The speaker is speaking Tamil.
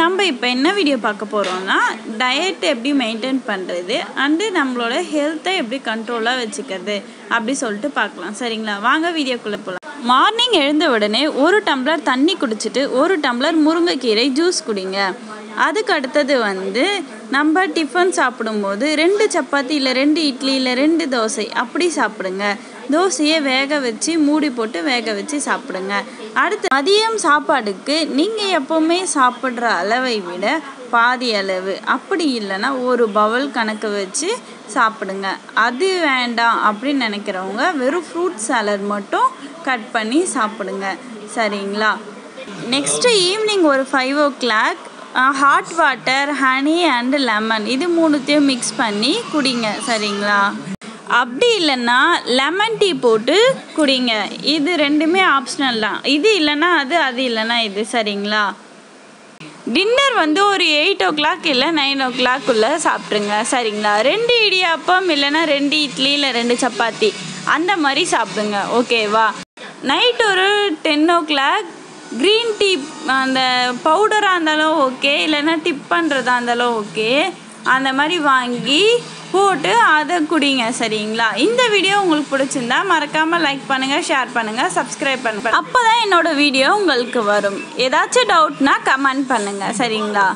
நம்ம இப்போ என்ன வீடியோ பார்க்க போகிறோம்னா டயட் எப்படி மெயின்டைன் பண்ணுறது அண்டு நம்மளோட ஹெல்த்தை எப்படி கண்ட்ரோலாக வச்சுக்கிறது அப்படி சொல்லிட்டு பார்க்கலாம். சரிங்களா? வாங்க வீடியோக்குள்ளே போகலாம் மார்னிங் எழுந்த உடனே ஒரு டம்ளர் தண்ணி குடிச்சிட்டு ஒரு டம்ளர் முருங்கைக்கீரை ஜூஸ் குடிங்க. அதுக்கு அடுத்தது வந்து நம்ம டிஃபன் சாப்பிடும்போது ரெண்டு சப்பாத்தி இல்லை ரெண்டு இட்லி இல்லை ரெண்டு தோசை அப்படி சாப்பிடுங்க. தோசையை வேக வச்சு மூடி போட்டு வேக வச்சு சாப்பிடுங்க. அடுத்து மதியம் சாப்பாடுக்கு நீங்கள் எப்போவுமே சாப்பிட்ற அளவை விட பாதி அளவு. அப்படி இல்லைன்னா ஒரு பவுல் கணக்கு வச்சு சாப்பிடுங்க. அது வேண்டாம் அப்படின்னு நினைக்கிறவங்க வெறும் ஃப்ரூட் சாலட் மட்டும் கட் பண்ணி சாப்பிடுங்க. சரிங்களா? நெக்ஸ்ட்டு ஈவினிங் ஒரு five o'clock hot water honey and lemon இது மூணுத்தையும் மிக்ஸ் பண்ணி குடிங்க சரிங்களா? அப்படி இல்லைன்னா லெமன் டீ போட்டு குடிங்க. இது ரெண்டுமே ஆப்ஷனல் தான். இது இல்லைன்னா அது அது இல்லைன்னா இது சரிங்களா? டின்னர் வந்து ஒரு எயிட் ஓ கிளாக் இல்லை நைன் ஓ கிளாக்குள்ளே சாப்பிட்ருங்க சரிங்களா? ரெண்டு இடியாப்பம் இல்லைன்னா ரெண்டு இட்லி இல்லை ரெண்டு சப்பாத்தி. அந்த மாதிரி சாப்பிடுங்க ஓகேவா நைட் ஒரு ten o'clock green tea அந்த பவுடராக இருந்தாலும் ஓகே இல்லைன்னா டிப் பண்ணுறதா இருந்தாலும் ஓகே அந்த மாதிரி வாங்கி போட்டு அதை குடிங்க சரிங்களா? இந்த வீடியோ உங்களுக்கு பிடிச்சிருந்தா மறக்காமல் லைக் பண்ணுங்கள் ஷேர் பண்ணுங்கள் சப்ஸ்கிரைப் பண்ணுங்கள் அப்போ தான் என்னோடய வீடியோ உங்களுக்கு வரும். ஏதாச்சும் டவுட்னா கமெண்ட் பண்ணுங்கள் சரிங்களா?